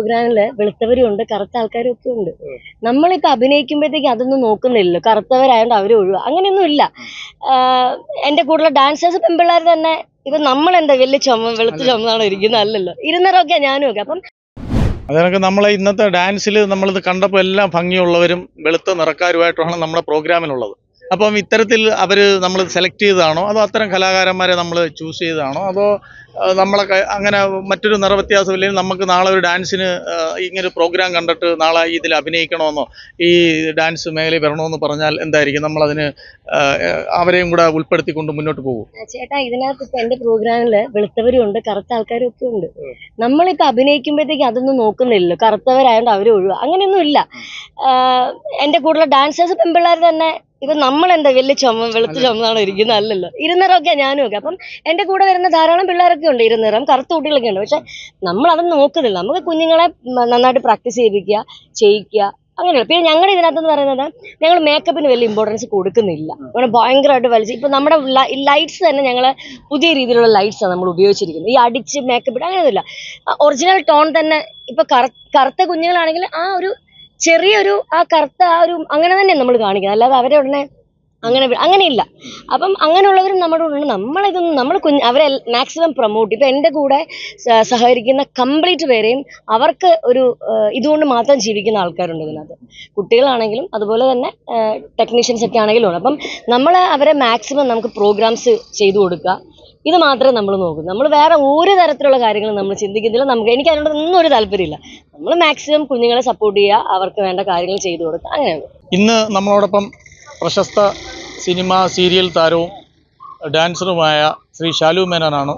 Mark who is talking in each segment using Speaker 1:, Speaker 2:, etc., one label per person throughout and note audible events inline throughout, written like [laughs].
Speaker 1: പ്രോഗ്രാമിൽ വെളുത്തവരും ഉണ്ട് കറുത്ത ആൾക്കാരും ഒക്കെ ഉണ്ട് നമ്മളിപ്പോ അഭിനയിക്കുമ്പോഴത്തേക്ക് അതൊന്നും നോക്കുന്നില്ലല്ലോ. കറുത്തവരായതുകൊണ്ട് അവർ ഒഴിവാ. അങ്ങനെയൊന്നും ഇല്ല എന്റെ എന്റെ കൂടുതൽ ഡാൻസേഴ്സ് പെൺപിള്ളേർ തന്നെ ഇപ്പൊ നമ്മൾ എന്താ വലിയ ചുമ വെളുത്ത ചുമന്നാണ് ഇരിക്കുന്നത് അല്ലല്ലോ. ഇരുന്നറൊക്കെ ഞാനും ഒക്കെ. അപ്പം
Speaker 2: അതിനൊക്കെ നമ്മളെ ഇന്നത്തെ ഡാൻസിൽ നമ്മളിത് കണ്ടപ്പോൾ എല്ലാം ഭംഗിയുള്ളവരും വെളുത്ത നിറക്കാരുമായിട്ടാണ് നമ്മുടെ പ്രോഗ്രാമിലുള്ളത് അപ്പം ഇത്തരത്തിൽ അവർ നമ്മൾ സെലക്ട് ചെയ്തതാണോ? അതോ അത്തരം കലാകാരന്മാരെ നമ്മൾ ചൂസ് ചെയ്തതാണോ? അതോ ആ, നമ്മളെ അങ്ങനെ മറ്റൊരു നിറവ്യത്യാസം ഇല്ലെങ്കിൽ നമുക്ക് നാളെ ഒരു ഡാൻസിന് ഇങ്ങനൊരു ഇങ്ങനെ പ്രോഗ്രാം കണ്ടിട്ട് നാളെ ഇതിൽ അഭിനയിക്കണമെന്നോ ഈ ഡാൻസ് മേഖലയിൽ വരണമെന്ന് പറഞ്ഞാൽ എന്തായിരിക്കും? നമ്മൾ അതിന് അവരെയും കൂടെ ഉൾപ്പെടുത്തിക്കൊണ്ട് മുന്നോട്ട് പോകും.
Speaker 1: ചേട്ടാ ഇതിനകത്ത് ഇപ്പൊ എന്റെ പ്രോഗ്രാമിൽ വെളുത്തവരും ഉണ്ട് കറുത്ത ആൾക്കാരും ഒക്കെ ഉണ്ട്. നമ്മളിപ്പോ അഭിനയിക്കുമ്പോഴത്തേക്ക് അതൊന്നും നോക്കുന്നില്ലല്ലോ. കറുത്തവരായതുകൊണ്ട് അവരും ഒഴിവാ. അങ്ങനെയൊന്നും ഇല്ല. എന്റെ എന്റെ കൂടുതൽ ഡാൻസേഴ്സ് പെൺപിള്ളേർ തന്നെ ഇപ്പൊ നമ്മൾ എന്താ വലിയ ചുമ വെളുത്ത ചുമന്നാണോ ഇരിക്കുന്നത്. അല്ലല്ലോ. ഇരുന്നറൊക്കെ ഞാനും ഒക്കെ. അപ്പം എന്റെ കൂടെ വരുന്ന ധാരാളം പിള്ളേരൊക്കെ ഉണ്ട് ഇരുനിറം കറുത്ത കുട്ടികളൊക്കെ ഉണ്ട്. പക്ഷെ നമ്മൾ അതൊന്നും നോക്കുന്നില്ല. നമുക്ക് കുഞ്ഞുങ്ങളെ നന്നായിട്ട് പ്രാക്ടീസ് ചെയ്യിപ്പിക്കുക ചെയ്യിക്കുക അങ്ങനെയുള്ള പിന്നെ ഞങ്ങളുടെ ഇതിനകത്തെന്ന് പറയുന്നത് ഞങ്ങൾ മേക്കപ്പിന് വലിയ ഇമ്പോർട്ടൻസ് കൊടുക്കുന്നില്ല. അങ്ങനെ ഭയങ്കരമായിട്ട് വലിച്ച് ഇപ്പം നമ്മുടെ ലൈറ്റ്സ് തന്നെ ഞങ്ങൾ പുതിയ രീതിയിലുള്ള ലൈറ്റ്സ് ആണ് നമ്മൾ ഉപയോഗിച്ചിരിക്കുന്നത്. ഈ അടിച്ച് മേക്കപ്പ് ഇട്ട് അങ്ങനെയൊന്നുമില്ല. ഒറിജിനൽ ടോൺ തന്നെ ഇപ്പം കറ- കറുത്ത കുഞ്ഞുങ്ങളാണെങ്കിൽ ആ ഒരു ചെറിയൊരു ആ കറുത്ത ആ ഒരു അങ്ങനെ തന്നെയാണ് നമ്മൾ കാണിക്കുന്നത്. അല്ലാതെ അവരെ ഉടനെ അങ്ങനെ അങ്ങനെയില്ല. അപ്പം അങ്ങനെയുള്ളവരും നമ്മുടെ കൂടെ നമ്മളിതൊന്നും നമ്മൾ കുഞ്ഞ് അവരെ മാക്സിമം പ്രൊമോട്ട് ഇപ്പം എന്റെ കൂടെ സഹകരിക്കുന്ന കംപ്ലീറ്റ് പേരെയും അവർക്ക് ഒരു ഇതുകൊണ്ട് മാത്രം ജീവിക്കുന്ന ആൾക്കാരുണ്ട് ഇതിനകത്ത്. കുട്ടികളാണെങ്കിലും അതുപോലെ തന്നെ ടെക്നീഷ്യൻസ് ഒക്കെ ആണെങ്കിലും അപ്പം നമ്മൾ അവരെ മാക്സിമം നമുക്ക് പ്രോഗ്രാംസ് ചെയ്തു കൊടുക്കുക. ഇത് മാത്രമേ നമ്മൾ നോക്കൂ. നമ്മൾ വേറെ ഒരു തരത്തിലുള്ള കാര്യങ്ങൾ നമ്മൾ ചിന്തിക്കുന്നില്ല. നമുക്ക് എനിക്ക് അതിനോട് ഒന്നും ഒരു താല്പര്യമില്ല. നമ്മൾ മാക്സിമം കുഞ്ഞുങ്ങളെ സപ്പോർട്ട് ചെയ്യുക. അവർക്ക് വേണ്ട കാര്യങ്ങൾ ചെയ്തു കൊടുക്കുക. അങ്ങനെയാണ്
Speaker 2: ഇന്ന് നമ്മളോടൊപ്പം പ്രശസ്ത സിനിമ സീരിയൽ താരവും ഡാൻസറുമായ ശ്രീ ഷാലു മേനോനാണ്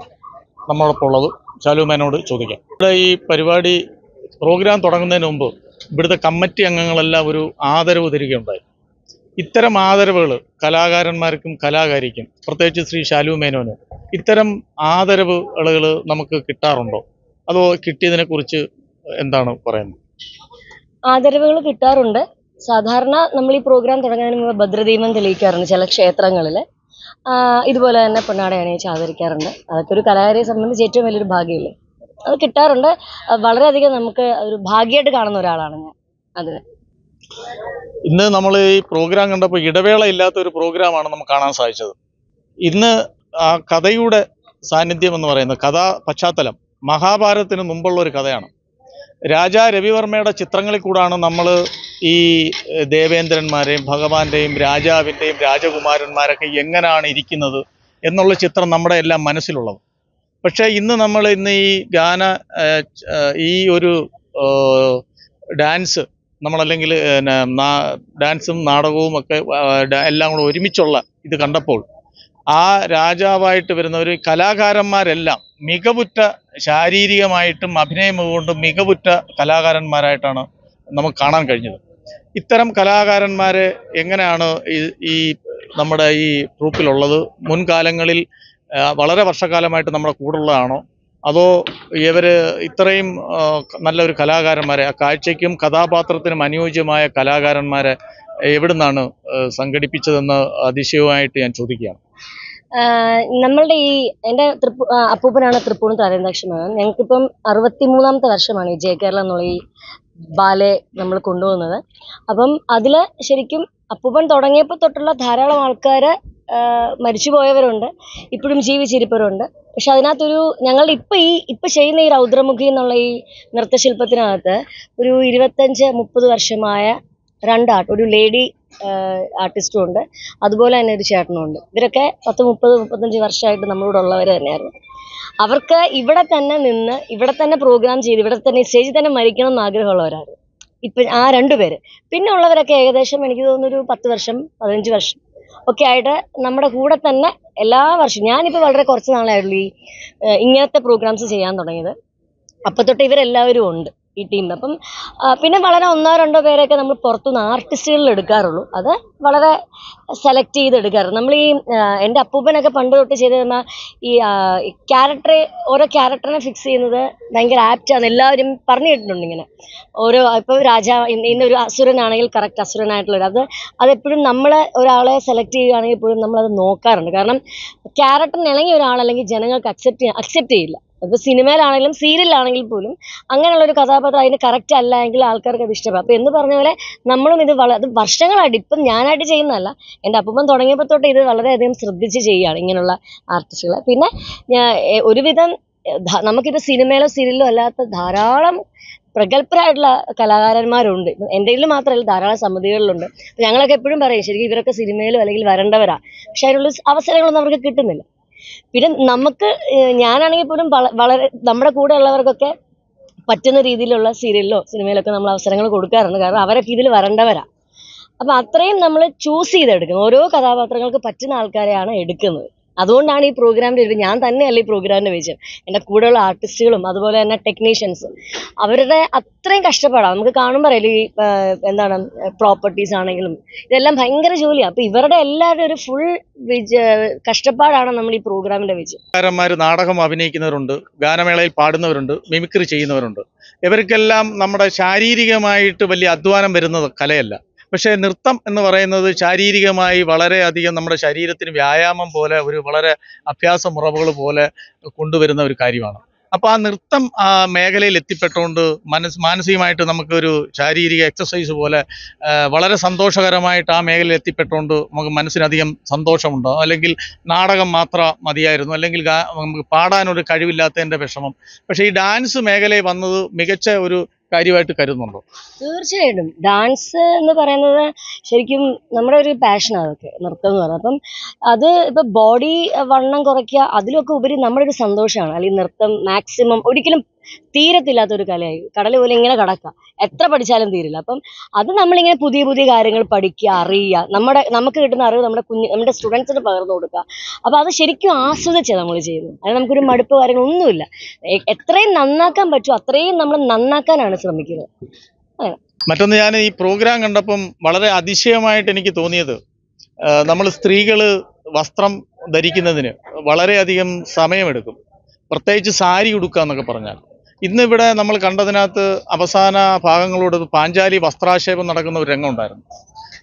Speaker 2: നമ്മളോടൊപ്പം ഉള്ളത് ശാലു മേനോട് ചോദിക്കാം. ഇവിടെ ഈ പരിപാടി പ്രോഗ്രാം തുടങ്ങുന്നതിന് മുമ്പ് ഇവിടുത്തെ കമ്മിറ്റി അംഗങ്ങളെല്ലാം ഒരു ആദരവ് തരികയുണ്ടായി. ഇത്തരം ആദരവുകൾ കലാകാരന്മാർക്കും കലാകാരിക്കും പ്രത്യേകിച്ച് ശ്രീ ശാലു മേനോന് ഇത്തരം ആദരവുകൾ നമുക്ക് കിട്ടാറുണ്ടോ? അതോ കിട്ടിയതിനെക്കുറിച്ച് എന്താണ് പറയുന്നത്?
Speaker 1: ആദരവുകൾ കിട്ടാറുണ്ട്. സാധാരണ നമ്മൾ ഈ പ്രോഗ്രാം തുടങ്ങുന്നതിന് മുമ്പ് ഭദ്രദീപം തെളിയിക്കാറുണ്ട് ചില ക്ഷേത്രങ്ങളിൽ ഇതുപോലെ തന്നെ പൊന്നാട അണിയിച്ച് ആദരിക്കാറുണ്ട്. അതൊക്കെ ഒരു കലാകാരിയെ സംബന്ധിച്ച് ഏറ്റവും വലിയൊരു ഭാഗ്യമല്ലേ അത് കിട്ടാറുണ്ട്. വളരെയധികം നമുക്ക് ഒരു ഭാഗ്യമായിട്ട് കാണുന്ന ഒരാളാണ് ഞാൻ. അതിന്.
Speaker 2: ഇന്ന് നമ്മൾ ഈ പ്രോഗ്രാം കണ്ടപ്പോൾ ഇടവേള ഇല്ലാത്ത ഒരു പ്രോഗ്രാമാണ് നമുക്ക് കാണാൻ സാധിച്ചത്. ഇന്ന് ആ കഥയുടെ സാന്നിധ്യം എന്ന് പറയുന്നത് കഥാ പശ്ചാത്തലം. മഹാഭാരതത്തിന് മുമ്പുള്ള ഒരു കഥയാണ്. രാജാ രവിവർമ്മയുടെ ചിത്രങ്ങളിൽ കൂടാണ് നമ്മൾ ഈ ദേവേന്ദ്രന്മാരെയും ഭഗവാന്റെയും രാജാവിന്റെയും രാജകുമാരന്മാരൊക്കെ എങ്ങനെയാണ് ഇരിക്കുന്നത് എന്നുള്ള ചിത്രം നമ്മുടെ എല്ലാം മനസ്സിലുള്ളത്. പക്ഷേ ഇന്ന് നമ്മൾ ഇന്ന് ഈ ഗാന ഈ ഒരു ഡാൻസ് നമ്മളല്ലെങ്കിൽ ഡാൻസും നാടകവും ഒക്കെ എല്ലാം കൂടെ ഒരുമിച്ചുള്ള ഇത് കണ്ടപ്പോൾ ആ രാജാവായിട്ട് വരുന്ന ഒരു കലാകാരന്മാരെല്ലാം മികവുറ്റ ശാരീരികമായിട്ടും അഭിനയം കൊണ്ടും മികവുറ്റ കലാകാരന്മാരായിട്ടാണ് നമുക്ക് കാണാൻ കഴിഞ്ഞത്. ഇത്തരം കലാകാരന്മാരെ എങ്ങനെയാണ് ഈ നമ്മുടെ ഈ ട്രൂപ്പിലുള്ളത് മുൻകാലങ്ങളിൽ വളരെ വർഷക്കാലമായിട്ട് നമ്മുടെ കൂടുള്ളതാണോ അതോ ഇവർ ഇത്രയും നല്ലൊരു കലാകാരന്മാരെ ആ കാഴ്ചയ്ക്കും കഥാപാത്രത്തിനും അനുയോജ്യമായ കലാകാരന്മാരെ എവിടുന്നാണ് സംഘടിപ്പിച്ചതെന്ന് അതിശയമായിട്ട് ഞാൻ ചോദിക്കുകയാണ്.
Speaker 1: നമ്മളുടെ ഈ എന്റെ തൃപ്പൂ അപ്പൂപ്പനാണ് തൃപ്പൂണിത്ത് ഞങ്ങക്ക് ഞങ്ങൾക്കിപ്പം അറുപത്തി മൂന്നാമത്തെ വർഷമാണ് ഈ ജയ കേരള എന്നുള്ള ഈ ബാലെ നമ്മൾ കൊണ്ടുപോകുന്നത് അപ്പം അതിൽ ശരിക്കും അപ്പൂപ്പൻ തുടങ്ങിയപ്പോൾ തൊട്ടുള്ള ധാരാളം ആൾക്കാർ മരിച്ചുപോയവരുണ്ട്. ഇപ്പോഴും ജീവിച്ചിരിപ്പവരുണ്ട്. പക്ഷെ അതിനകത്തൊരു ഞങ്ങളുടെ ഇപ്പം ഈ ഇപ്പം ചെയ്യുന്ന ഈ രൗദ്രമുഖി എന്നുള്ള ഈ നൃത്തശില്പത്തിനകത്ത് ഒരു ഇരുപത്തഞ്ച് മുപ്പത് വർഷമായ രണ്ടാൾ ഒരു ലേഡി ആർട്ടിസ്റ്റും ഉണ്ട്. അതുപോലെ തന്നെ ഒരു ചേട്ടനും ഉണ്ട്. ഇവരൊക്കെ പത്ത് മുപ്പത് മുപ്പത്തഞ്ച് വർഷമായിട്ട് നമ്മളോട് ഉള്ളവർ തന്നെയായിരുന്നു. അവർക്ക് ഇവിടെ തന്നെ നിന്ന് ഇവിടെ തന്നെ പ്രോഗ്രാം ചെയ്ത് ഇവിടെ തന്നെ സ്റ്റേജിൽ തന്നെ മരിക്കണം എന്ന് ആഗ്രഹമുള്ളവരായിരുന്നു ഇപ്പം ആ രണ്ടുപേര് പിന്നെ ഉള്ളവരൊക്കെ ഏകദേശം എനിക്ക് തോന്നുന്നു ഒരു പത്ത് വർഷം പതിനഞ്ച് വർഷം ഒക്കെ ആയിട്ട് നമ്മുടെ കൂടെ തന്നെ എല്ലാ വർഷവും. ഞാനിപ്പോൾ വളരെ കുറച്ച് നാളായിരുന്നു ഈ ഇങ്ങനത്തെ പ്രോഗ്രാംസ് ചെയ്യാൻ തുടങ്ങിയത്. അപ്പം തൊട്ട് ഇവരെല്ലാവരും ഉണ്ട്. ഈ ടീമിൽ അപ്പം പിന്നെ വളരെ ഒന്നോ രണ്ടോ പേരൊക്കെ നമ്മൾ പുറത്തുനിന്ന് ആർട്ടിസ്റ്റുകളിൽ എടുക്കാറുള്ളൂ. അത് വളരെ സെലക്ട് ചെയ്ത് എടുക്കാറുണ്ട് നമ്മൾ ഈ എന്റെ അപ്പൂപ്പനൊക്കെ പണ്ട് തൊട്ട് ചെയ്ത് തന്ന ഈ ക്യാരക്ടറെ ഓരോ ക്യാരക്ടറിനെ ഫിക്സ് ചെയ്യുന്നത് ഭയങ്കര ആപ്റ്റാണ്. എല്ലാവരും പറഞ്ഞു കേട്ടിട്ടുണ്ട് ഇങ്ങനെ. ഓരോ ഇപ്പോൾ രാജാ ഇന്നൊരു അസുരനാണെങ്കിൽ കറക്റ്റ് അസുരനായിട്ടുള്ളൊരു അത് അതെപ്പോഴും നമ്മൾ ഒരാളെ സെലക്ട് ചെയ്യുകയാണെങ്കിൽ പോലും നമ്മളത് നോക്കാറുണ്ട്. കാരണം ക്യാരക്ടറിന് ഇണങ്ങിയ ഒരാളല്ലെങ്കിൽ ജനങ്ങൾക്ക് അക്സെപ്റ്റ് അക്സെപ്റ്റ് ചെയ്യില്ല. ഇപ്പോൾ സിനിമയിലാണെങ്കിലും സീരിയലാണെങ്കിൽ പോലും അങ്ങനെയുള്ള ഒരു കഥാപാത്രം അതിന് കറക്റ്റ് അല്ല എങ്കിൽ ആൾക്കാർക്ക് അത് ഇഷ്ടപ്പെടും. അപ്പോൾ എന്ന് പറഞ്ഞ പോലെ നമ്മളും ഇത് വളരെ അത് വർഷങ്ങളായിട്ട് ഇപ്പം ഞാനായിട്ട് ചെയ്യുന്നതല്ല. എന്റെ അപ്പൂപ്പൻ തുടങ്ങിയപ്പോൾ തൊട്ട് ഇത് വളരെയധികം ശ്രദ്ധിച്ച് ചെയ്യുകയാണ് ഇങ്ങനെയുള്ള ആർട്ടിസ്റ്റുകളെ പിന്നെ ഒരുവിധം നമുക്കിപ്പോൾ സിനിമയിലോ സീരിയലിലോ അല്ലാത്ത ധാരാളം പ്രഗത്ഭരായിട്ടുള്ള കലാകാരന്മാരുണ്ട്. എന്റെ മാത്രമല്ല ധാരാളം സമിതികളിലുണ്ട്. ഞങ്ങളൊക്കെ എപ്പോഴും പറയും ശരിക്കും ഇവരൊക്കെ സിനിമയിലോ അല്ലെങ്കിൽ വരേണ്ടവരാ. പക്ഷെ അതിനുള്ള അവസരങ്ങളൊന്നും അവർക്ക് കിട്ടുന്നില്ല. പിന്നെ നമുക്ക് ഞാനാണെങ്കിൽ പോലും വള- വളരെ നമ്മുടെ കൂടെ ഉള്ളവർക്കൊക്കെ പറ്റുന്ന രീതിയിലുള്ള സീരിയലിലോ സിനിമയിലൊക്കെ നമ്മൾ അവസരങ്ങൾ കൊടുക്കാറുണ്ട്. കാരണം അവരൊക്കെ ഇതിൽ വരേണ്ടവരാ. അപ്പം അത്രയും നമ്മൾ ചൂസ് ചെയ്തെടുക്കുന്നത് ഓരോ കഥാപാത്രങ്ങൾക്ക് പറ്റുന്ന ആൾക്കാരെയാണ് എടുക്കുന്നത്. അതുകൊണ്ടാണ് ഈ പ്രോഗ്രാമിന്റെ ഒരു ഞാൻ തന്നെയല്ല ഈ പ്രോഗ്രാമിന്റെ വിജയം. എന്റെ കൂടെയുള്ള ആർട്ടിസ്റ്റുകളും അതുപോലെ തന്നെ ടെക്നീഷ്യൻസ് അവരുടെ അത്രയും കഷ്ടപ്പാടാണ് നമുക്ക് കാണുമ്പോൾ അറിയില്ല ഈ എന്താണ് പ്രോപ്പർട്ടീസ് ആണെങ്കിലും. ഇതെല്ലാം ഭയങ്കര ജോലിയാണ് അപ്പോൾ ഇവരുടെ എല്ലാവരുടെ ഒരു ഫുൾ വിജ കഷ്ടപ്പാടാണ് നമ്മൾ ഈ പ്രോഗ്രാമിന്റെ വിജയം.
Speaker 2: നാടകം അഭിനയിക്കുന്നവരുണ്ട് ഗാനമേളയിൽ പാടുന്നവരുണ്ട് മിമിക്രി ചെയ്യുന്നവരുണ്ട്. ഇവർക്കെല്ലാം നമ്മുടെ ശാരീരികമായിട്ട് വലിയ അധ്വാനം വരുന്നത് കലയല്ല. പക്ഷേ നൃത്തം എന്ന് പറയുന്നത് ശാരീരികമായി വളരെയധികം നമ്മുടെ ശരീരത്തിന് വ്യായാമം പോലെ ഒരു വളരെ അഭ്യാസ മുറവുകൾ പോലെ കൊണ്ടുവരുന്ന ഒരു കാര്യമാണ്. അപ്പോൾ ആ നൃത്തം ആ മേഖലയിൽ എത്തിപ്പെട്ടുകൊണ്ട് മനസ് മാനസികമായിട്ട് നമുക്കൊരു ശാരീരിക എക്സസൈസ് പോലെ വളരെ സന്തോഷകരമായിട്ട് ആ മേഖലയിൽ എത്തിപ്പെട്ടുകൊണ്ട് നമുക്ക് മനസ്സിനധികം സന്തോഷമുണ്ടോ? അല്ലെങ്കിൽ നാടകം മാത്രം മതിയായിരുന്നു? അല്ലെങ്കിൽ നമുക്ക് പാടാനൊരു കഴിവില്ലാത്തതിന്റെ വിഷമം. പക്ഷേ ഈ ഡാൻസ് മേഖലയിൽ വന്നത് മികച്ച ഒരു കാര്യമായിട്ട് കരുതുന്നുണ്ടോ?
Speaker 1: തീർച്ചയായിട്ടും. ഡാൻസ് എന്ന് പറയുന്നത് ശരിക്കും നമ്മുടെ ഒരു പാഷനാണ് അതൊക്കെ നൃത്തം എന്ന് പറയുന്നത്. അപ്പം അത് ഇപ്പം ബോഡി വണ്ണം കുറയ്ക്കുക അതിലൊക്കെ ഉപരി നമ്മുടെ ഒരു സന്തോഷമാണ്. അല്ലെങ്കിൽ നൃത്തം മാക്സിമം ഒരിക്കലും തീരത്തില്ലാത്തൊരു കലയായി. കടൽ പോലെ ഇങ്ങനെ കടക്ക. എത്ര പഠിച്ചാലും തീരില്ല. അപ്പം അത് നമ്മളിങ്ങനെ പുതിയ പുതിയ കാര്യങ്ങൾ പഠിക്കുക അറിയുക. നമ്മുടെ നമുക്ക് കിട്ടുന്ന അറിവ് നമ്മുടെ കുഞ്ഞ് നമ്മുടെ സ്റ്റുഡൻസിന് പകർന്നു കൊടുക്കുക. അപ്പോൾ അത് ശരിക്കും ആസ്വദിച്ചാണ് നമ്മൾ ചെയ്യുന്നത്. അത് നമുക്കൊരു മടുപ്പ് കാര്യങ്ങളൊന്നുമില്ല എത്രയും നന്നാക്കാൻ പറ്റുമോ അത്രയും നമ്മൾ നന്നാക്കാനാണ് ശ്രമിക്കുന്നത്.
Speaker 2: മറ്റൊന്ന് ഞാൻ ഈ പ്രോഗ്രാം കണ്ടപ്പം വളരെ അതിശയമായിട്ട് എനിക്ക് തോന്നിയത് നമ്മൾ സ്ത്രീകൾ വസ്ത്രം ധരിക്കുന്നതിന് വളരെയധികം സമയമെടുക്കും. പ്രത്യേകിച്ച് സാരി ഉടുക്കുക എന്നൊക്കെ പറഞ്ഞാൽ. ഇന്നിവിടെ നമ്മൾ കണ്ടതിനകത്ത് അവസാന ഭാഗങ്ങളോട് പാഞ്ചാലി വസ്ത്രാക്ഷേപം നടക്കുന്ന ഒരു രംഗമുണ്ടായിരുന്നു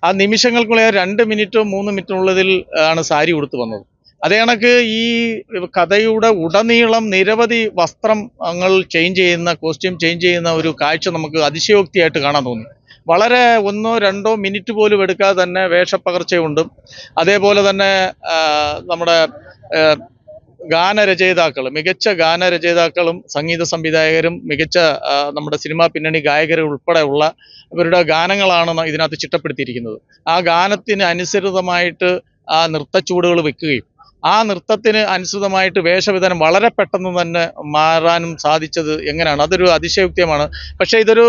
Speaker 2: ആ നിമിഷങ്ങൾക്കുള്ള രണ്ട് മിനിറ്റോ മൂന്ന് മിനിറ്റിനുള്ളതിൽ ആണ് സാരി ഉടുത്ത് വന്നത്. അതേ കണക്ക് ഈ കഥയുടെ ഉടനീളം നിരവധി വസ്ത്രങ്ങൾ ചേഞ്ച് ചെയ്യുന്ന കോസ്റ്റ്യൂം ചേഞ്ച് ചെയ്യുന്ന ഒരു കാഴ്ച നമുക്ക് അതിശയോക്തിയായിട്ട് കാണാൻ തോന്നി. വളരെ ഒന്നോ രണ്ടോ മിനിറ്റ് പോലും എടുക്കാതെ തന്നെ വേഷപ്പകർച്ചയുണ്ട്. അതേപോലെ തന്നെ നമ്മുടെ ഗാനരചയിതാക്കൾ മികച്ച ഗാനരചയിതാക്കളും സംഗീത സംവിധായകരും മികച്ച നമ്മുടെ സിനിമാ പിന്നണി ഗായകരും ഉൾപ്പെടെയുള്ള ഇവരുടെ ഗാനങ്ങളാണ് ഇതിനകത്ത് ചിട്ടപ്പെടുത്തിയിരിക്കുന്നത്. ആ ഗാനത്തിന് അനുസൃതമായിട്ട് ആ നൃത്തച്ചുവടുകൾ വെക്കുകയും ആ നൃത്തത്തിന് അനുസൃതമായിട്ട് വേഷവിധാനം വളരെ പെട്ടെന്ന് തന്നെ മാറാനും സാധിച്ചത് എങ്ങനെയാണ്? അതൊരു അതിശയുക്തിയമാണ്. പക്ഷേ ഇതൊരു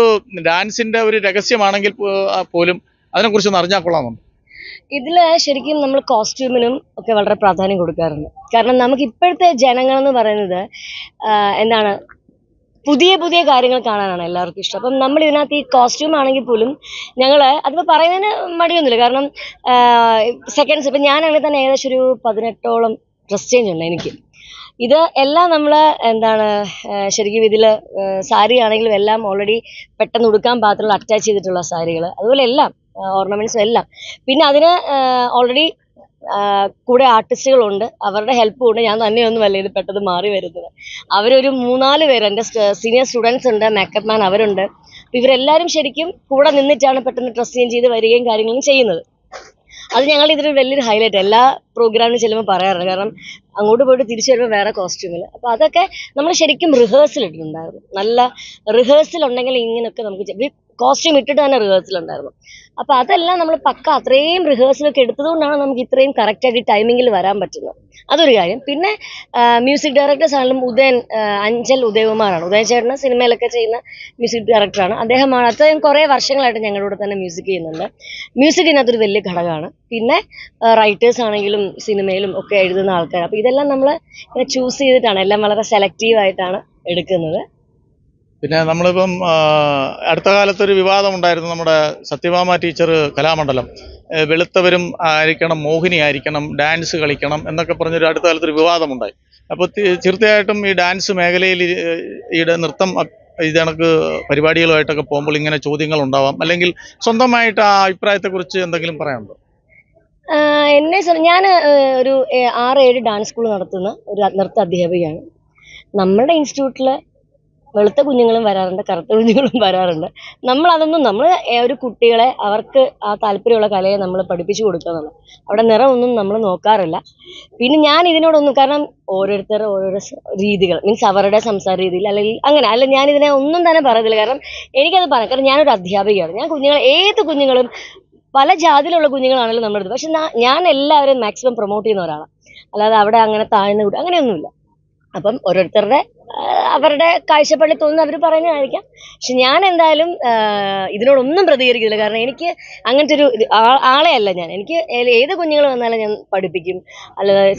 Speaker 2: ഡാൻസിന്റെ ഒരു രഹസ്യമാണെങ്കിൽ പോലും ആ പോലും അതിനെക്കുറിച്ചൊന്ന് അറിഞ്ഞാൽ കൊള്ളാമെന്നുണ്ട്
Speaker 1: ഇതിൽ ശരിക്കും നമ്മൾ കോസ്റ്റ്യൂമിനും ഒക്കെ വളരെ പ്രാധാന്യം കൊടുക്കാറുണ്ട്. കാരണം നമുക്ക് ഇപ്പോഴത്തെ ജനങ്ങൾ എന്ന് പറയുന്നത് എന്താണ് പുതിയ പുതിയ കാര്യങ്ങൾ കാണാനാണ് എല്ലാവർക്കും ഇഷ്ടം. അപ്പം നമ്മൾ ഇതിനകത്ത് ഈ കോസ്റ്റ്യൂം ആണെങ്കിൽ പോലും ഞങ്ങൾ അതിപ്പോൾ പറയുന്നതിന് മടിയൊന്നുമില്ല. കാരണം സെക്കൻഡ്സ് ഇപ്പം ഞാനാണെങ്കിൽ തന്നെ ഏകദേശം ഒരു പതിനെട്ടോളം ഡ്രസ് ചേഞ്ച് ഉണ്ട് എനിക്ക്. ഇത് എല്ലാം നമ്മൾ എന്താണ് ശരിക്കും ഇതിൽ സാരി ആണെങ്കിലും എല്ലാം ഓൾറെഡി പെട്ടെന്ന് ഉടുക്കാൻ പാകത്തിലുള്ള അറ്റാച്ച് ചെയ്തിട്ടുള്ള സാരികൾ അതുപോലെ എല്ലാം ഓർണമെന്റ്സും എല്ലാം. പിന്നെ അതിന് ഓൾറെഡി കൂടെ ആർട്ടിസ്റ്റുകളുണ്ട് അവരുടെ ഹെൽപ്പ് കൊണ്ട് ഞാൻ തന്നെയൊന്നുമല്ല ഇത് പെട്ടെന്ന് മാറി വരുന്നത്. അവരൊരു മൂന്നാൽ പേര് എന്റെ സീനിയർ സ്റ്റുഡൻസ് ഉണ്ട് മേക്കപ്പ് മാൻ അവരുണ്ട്. ഇവരെല്ലാവരും ശരിക്കും കൂടെ നിന്നിട്ടാണ് പെട്ടെന്ന് ഡ്രസ് ചേഞ്ച് ചെയ്ത് വരികയും കാര്യങ്ങളും ചെയ്യുന്നത്. അത് ഞങ്ങൾ ഇതൊരു വലിയൊരു ഹൈലൈറ്റ് എല്ലാ പ്രോഗ്രാമിനും ചെല്ലുമ്പോൾ പറയാറുണ്ട്. കാരണം അങ്ങോട്ട് പോയിട്ട് തിരിച്ചു വരുമ്പോൾ വേറെ കോസ്റ്റ്യൂമിൽ അപ്പോൾ അതൊക്കെ നമ്മൾ ശരിക്കും റിഹേഴ്സൽ ഇട്ടിട്ടുണ്ടായിരുന്നു നല്ല റിഹേഴ്സൽ ഉണ്ടെങ്കിൽ ഇങ്ങനെയൊക്കെ നമുക്ക് കോസ്റ്റ്യൂം ഇട്ടിട്ട് തന്നെ റിഹേഴ്സൽ ഉണ്ടായിരുന്നു. അപ്പോൾ അതെല്ലാം നമ്മൾ പക്ക അത്രയും റിഹേഴ്സലൊക്കെ എടുത്തതുകൊണ്ടാണ് നമുക്ക് ഇത്രയും കറക്റ്റായിട്ട് ടൈമിങ്ങിൽ വരാൻ പറ്റുന്നത്. അതൊരു കാര്യം. പിന്നെ മ്യൂസിക് ഡയറക്ടേഴ്സ് ആണെങ്കിലും ഉദയൻ അഞ്ചൽ ഉദയകുമാറാണ്. ഉദയൻ ചേട്ടന് സിനിമയിലൊക്കെ ചെയ്യുന്ന മ്യൂസിക് ഡയറക്ടറാണ് അദ്ദേഹമാണ് അദ്ദേഹം കുറേ വർഷങ്ങളായിട്ട് ഞങ്ങളുടെ കൂടെ തന്നെ മ്യൂസിക് ചെയ്യുന്നുണ്ട്. മ്യൂസിക് ഇതിനകത്തൊരു വലിയ ഘടകമാണ്. പിന്നെ റൈറ്റേഴ്സ് ആണെങ്കിലും സിനിമയിലും ഒക്കെ എഴുതുന്ന ആൾക്കാർ അപ്പോൾ ഇതെല്ലാം നമ്മൾ ചൂസ് ചെയ്തിട്ടാണ്. എല്ലാം വളരെ സെലക്റ്റീവ് ആയിട്ടാണ് എടുക്കുന്നത്.
Speaker 2: പിന്നെ നമ്മളിപ്പം അടുത്ത കാലത്തൊരു വിവാദം ഉണ്ടായിരുന്നു നമ്മുടെ സത്യഭാമ ടീച്ചർ കലാമണ്ഡലം. വെളുത്തവരും ആയിരിക്കണം മോഹിനി ആയിരിക്കണം ഡാൻസ് കളിക്കണം എന്നൊക്കെ പറഞ്ഞൊരു അടുത്ത കാലത്തൊരു വിവാദമുണ്ടായി. അപ്പോൾ തീർച്ചയായിട്ടും ഈ ഡാൻസ് മേഖലയിൽ ഈ- നൃത്തം ഇത് കണക്ക് പരിപാടികളുമായിട്ടൊക്കെ പോകുമ്പോൾ ഇങ്ങനെ ചോദ്യങ്ങൾ ഉണ്ടാവാം അല്ലെങ്കിൽ സ്വന്തമായിട്ട് ആ അഭിപ്രായത്തെക്കുറിച്ച് എന്തെങ്കിലും പറയാനുണ്ടോ?
Speaker 1: എന്നെ ഞാൻ ഒരു ആറ് ഏഴ് ഡാൻസ് സ്കൂൾ നടത്തുന്ന ഒരു നൃത്ത അധ്യാപികയാണ്. നമ്മുടെ ഇൻസ്റ്റിറ്റ്യൂട്ടിൽ വെളുത്ത കുഞ്ഞുങ്ങളും വരാറുണ്ട് കറുത്ത കുഞ്ഞുങ്ങളും [laughs] വരാറുണ്ട്. നമ്മൾ അതൊന്നും നമ്മൾ ഒരു കുട്ടികളെ അവർക്ക് ആ താല്പര്യമുള്ള കലയെ നമ്മൾ പഠിപ്പിച്ചു കൊടുക്കുക എന്നുള്ളത് അവിടെ നിറമൊന്നും നമ്മൾ നോക്കാറില്ല. പിന്നെ ഞാൻ ഇതിനോടൊന്നും കാരണം ഓരോരുത്തർ ഓരോരോ രീതികൾ മീൻസ് അവരുടെ സംസാര രീതിയിൽ അല്ലെങ്കിൽ അങ്ങനെ അല്ല ഞാൻ ഇതിനെ ഒന്നും തന്നെ പറയത്തില്ല. കാരണം എനിക്കത് പറയാം. കാരണം ഞാനൊരു അധ്യാപികയാണ്. ഞാൻ കുഞ്ഞുങ്ങൾ ഏത് കുഞ്ഞുങ്ങളും പല ജാതിയിലുള്ള കുഞ്ഞുങ്ങളാണല്ലോ നമ്മുടെ അടുത്ത്. പക്ഷെ ഞാൻ എല്ലാവരെയും മാക്സിമം പ്രൊമോട്ട് ചെയ്യുന്ന ഒരാളാണ്. അല്ലാതെ അവിടെ അങ്ങനെ താഴ്ന്നു വിടുക അങ്ങനെയൊന്നുമില്ല. അപ്പം ഓരോരുത്തരുടെ അവരുടെ കാഴ്ചപ്പാടിൽ തോന്നുന്നു അവർ പറയുന്നതായിരിക്കാം. പക്ഷെ ഞാൻ എന്തായാലും ഇതിനോടൊന്നും പ്രതികരിക്കില്ല കാരണം എനിക്ക് അങ്ങനത്തെ ഒരു ആളെ അല്ല ഞാൻ. എനിക്ക് ഏത് കുഞ്ഞുങ്ങൾ വന്നാലും ഞാൻ പഠിപ്പിക്കും. അല്ലാതെ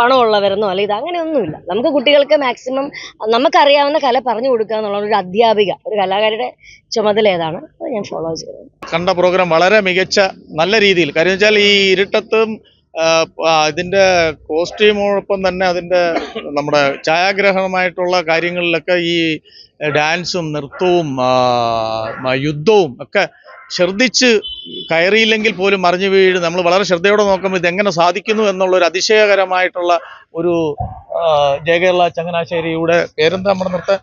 Speaker 1: പണമുള്ളവരെന്നോ അല്ല ഇത് അങ്ങനെയൊന്നുമില്ല. നമുക്ക് കുട്ടികൾക്ക് മാക്സിമം നമുക്കറിയാവുന്ന കല പറഞ്ഞു കൊടുക്കുക എന്നുള്ള ഒരു അധ്യാപിക ഒരു കലാകാരുടെ ചുമതല ഏതാണ്. അത് ഞാൻ ഫോളോ ചെയ്യുന്നത്
Speaker 2: കണ്ട പ്രോഗ്രാം വളരെ മികച്ച നല്ല രീതിയിൽ. കാര്യം വെച്ചാൽ ഈ ഇരുട്ടത്തും ഇതിന്റെ കോസ്റ്റ്യൂമോടൊപ്പം തന്നെ അതിന്റെ നമ്മുടെ ഛായാഗ്രഹണമായിട്ടുള്ള കാര്യങ്ങളിലൊക്കെ ഈ ഡാൻസും നൃത്തവും യുദ്ധവും ഒക്കെ ശ്രദ്ധിച്ച് കയറിയില്ലെങ്കിൽ പോലും മറിഞ്ഞു വീഴ് നമ്മൾ വളരെ ശ്രദ്ധയോടെ നോക്കുമ്പോൾ ഇതെങ്ങനെ സാധിക്കുന്നു എന്നുള്ള ഒരു അതിശയകരമായിട്ടുള്ള ഒരു ജയകേരള ചങ്ങനാശ്ശേരിയുടെ പേരെന്താ നമ്മുടെ നൃത്ത?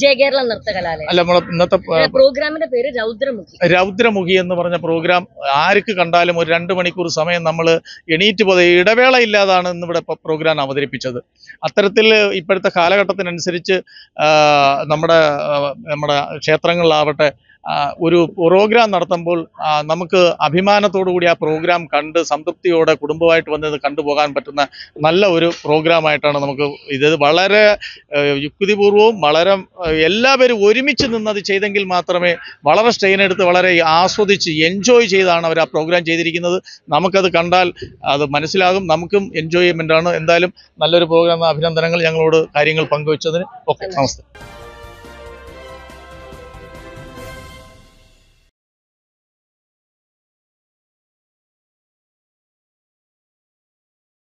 Speaker 1: ജയകേരള നൃത്തകലാലയം നൃത്ത കലാലയം.
Speaker 2: അല്ല നമ്മളെ ഇന്നത്തെ
Speaker 1: പ്രോഗ്രാമിന്റെ പേര് രൗദ്രമുഖി.
Speaker 2: രൗദ്രമുഖി എന്ന് പറഞ്ഞ പ്രോഗ്രാം ആർക്ക് കണ്ടാലും ഒരു രണ്ട് മണിക്കൂർ സമയം നമ്മൾ എണീറ്റ് പോതെ ഇടവേള ഇല്ലാതാണ് ഇന്നിവിടെ പ്രോഗ്രാം അവതരിപ്പിച്ചത്. അത്തരത്തിൽ ഇപ്പോഴത്തെ കാലഘട്ടത്തിനനുസരിച്ച് നമ്മുടെ നമ്മുടെ ക്ഷേത്രങ്ങളിലാവട്ടെ ഒരു പ്രോഗ്രാം നടത്തുമ്പോൾ നമുക്ക് അഭിമാനത്തോടു കൂടി ആ പ്രോഗ്രാം കണ്ട് സംതൃപ്തിയോടെ കുടുംബമായിട്ട് വന്നത് കണ്ടുപോകാൻ പറ്റുന്ന നല്ല ഒരു പ്രോഗ്രാമായിട്ടാണ് നമുക്ക് ഇത്. വളരെ യുക്തിപൂർവവും വളരെ എല്ലാവരും ഒരുമിച്ച് നിന്ന് അത് ചെയ്തെങ്കിൽ മാത്രമേ വളരെ സ്ട്രെയിൻ എടുത്ത് വളരെ ആസ്വദിച്ച് എൻജോയ് ചെയ്താണ് അവർ ആ പ്രോഗ്രാം ചെയ്തിരിക്കുന്നത്. നമുക്കത് കണ്ടാൽ അത് മനസ്സിലാകും. നമുക്കും എൻജോയ്മെന്റാണ് ആണ്. എന്തായാലും നല്ലൊരു പ്രോഗ്രാം അഭിനന്ദനങ്ങൾ ഞങ്ങളോട് കാര്യങ്ങൾ പങ്കുവച്ചതിന്. ഓക്കെ നമസ്തേ.